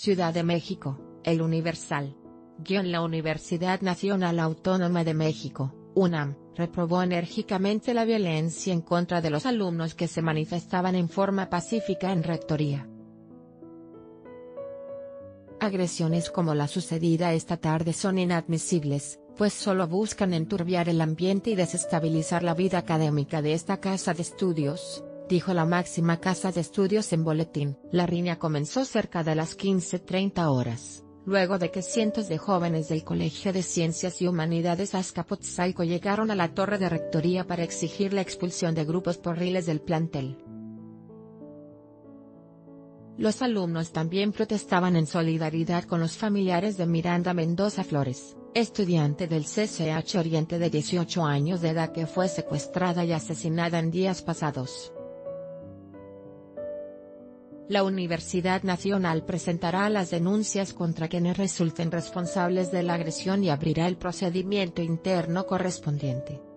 Ciudad de México, El Universal. Guión La Universidad Nacional Autónoma de México, UNAM, reprobó enérgicamente la violencia en contra de los alumnos que se manifestaban en forma pacífica en rectoría. Agresiones como la sucedida esta tarde son inadmisibles, pues solo buscan enturbiar el ambiente y desestabilizar la vida académica de esta casa de estudios, dijo la máxima casa de estudios en boletín. La riña comenzó cerca de las 15.30 horas, luego de que cientos de jóvenes del Colegio de Ciencias y Humanidades Azcapotzalco llegaron a la torre de rectoría para exigir la expulsión de grupos porriles del plantel. Los alumnos también protestaban en solidaridad con los familiares de Miranda Mendoza Flores, estudiante del CCH Oriente de 18 años de edad que fue secuestrada y asesinada en días pasados. La Universidad Nacional presentará las denuncias contra quienes resulten responsables de la agresión y abrirá el procedimiento interno correspondiente.